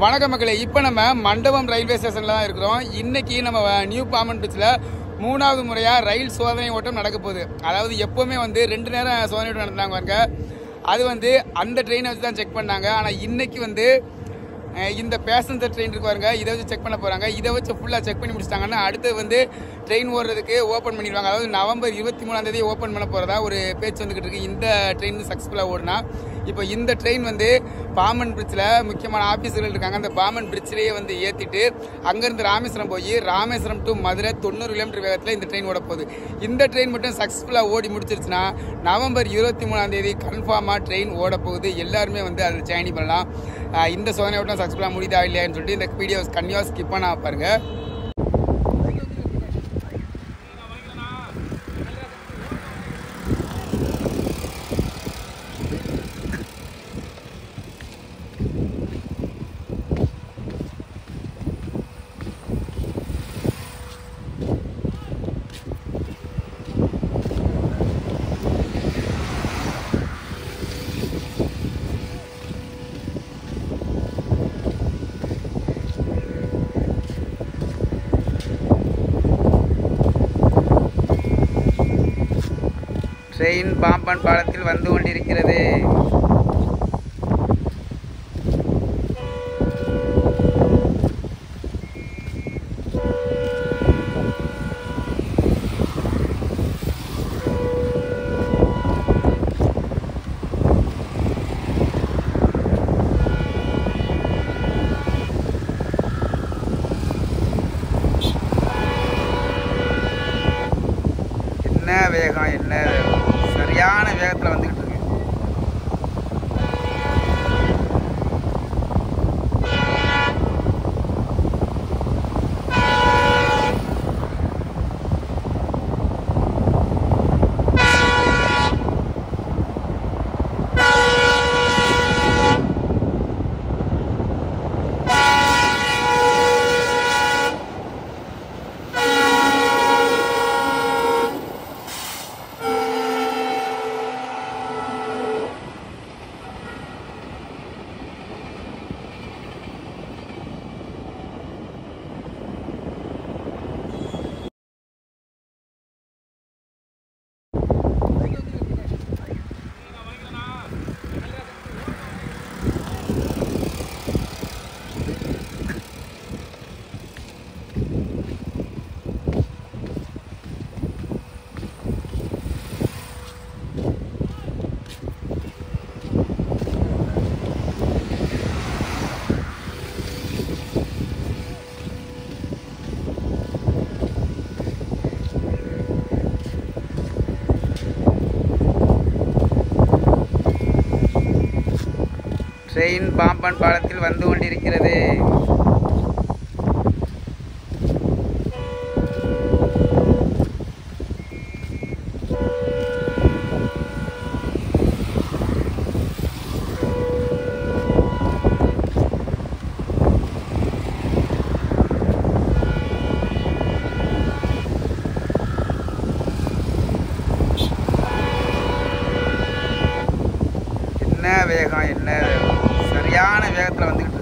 வணக்கம் மக்களே. இப்போ நம்ம மண்டபம் ரயில்வே ஸ்டேஷனில் தான் இருக்கிறோம். இன்னைக்கு நம்ம நியூ பாமன் பீச்சில் மூணாவது முறையாக ரயில் சோதனை ஓட்டம் நடக்க போகுது. அதாவது எப்போவுமே வந்து ரெண்டு நேரம் சோதனை ஓட்டம் நடந்தாங்க பாருங்க. அது வந்து அந்த ட்ரெயினை வச்சு தான் செக் பண்ணாங்க. ஆனால் இன்னைக்கு வந்து இந்த பேசஞ்சர் ட்ரெயின் இருக்கு பாருங்க. இதை வச்சு செக் பண்ண போகிறாங்க இதை வச்சு ஃபுல்லாக செக் பண்ணி முடிச்சிட்டாங்கன்னா அடுத்து வந்து ட்ரெயின் ஓடுறதுக்கு ஓப்பன் பண்ணிடுவாங்க. அதாவது நவம்பர் இருபத்தி மூணாம் தேதி ஓப்பன் பண்ண போகிறதா ஒரு பேச்சு வந்துகிட்டு இருக்கு. இந்த ட்ரெயின் சக்ஸஸ்ஃபுல்லாக ஓடுனா இப்போ இந்த ட்ரெயின் வந்து பாமன் பிரிட்ஜில் முக்கியமான ஆஃபீஸர்கள் இருக்காங்க. அந்த பாமன் பிரிட்ஜ்லேயே வந்து ஏற்றிட்டு அங்கேருந்து ராமேஸ்வரம் போய் ராமேஸ்வரம் டு மதுரை தொண்ணூறு கிலோமீட்டர் வேகத்தில் இந்த ட்ரெயின் ஓட போகுது. இந்த ட்ரெயின் மட்டும் சக்ஸஸ்ஃபுல்லாக ஓடி முடிச்சிருச்சுன்னா நவம்பர் இருபத்தி மூணாம் தேதி கன்ஃபார்மாக ட்ரெயின் ஓட போகுது. எல்லாருமே வந்து அதில் ஜாயின் பண்ணலாம். இந்த சோதனை ஓட்டம் சக்ஸஸ்ஃபுல்லாக முடியுதா இல்லையான்னு சொல்லிட்டு இந்த வீடியோ கன்யூஸ் ஸ்கிப் பண்ணா பாருங்கள் ட்ரெயின் பாம்பன் பாலத்தில் வந்து கொண்டிருக்கிறது. என்ன வேகம் என்ன ட்ரெயின் பாம்பன் பாலத்தில் வந்து கொண்டிருக்கிறது. என்ன வேகம் என்ன சரியான வேகத்தில் வந்துக்கிட்டு